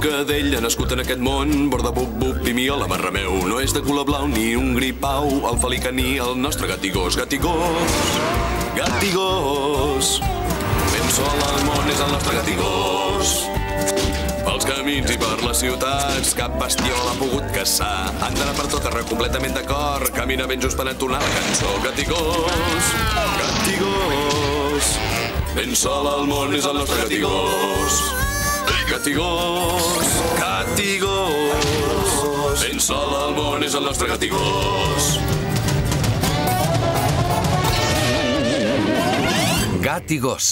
d'ell ha nascut en aquest món, borda bup bup i miola marrameu. No és de color blau ni un gripau, el felicaní, el nostre gatigós, gatigós, gatigós. Ben sol al món és el nostre gatigós. Pels camins i per les ciutats, cap bastió l'ha pogut caçar. Han d'anar per tot arreu completament d'acord, camina ben just per entonar la cançó. Gatigós, gatigós, ben sol al món és el nostre. Gatigós, gatigós, sol al món és el nostre gatigós. Gat i gos,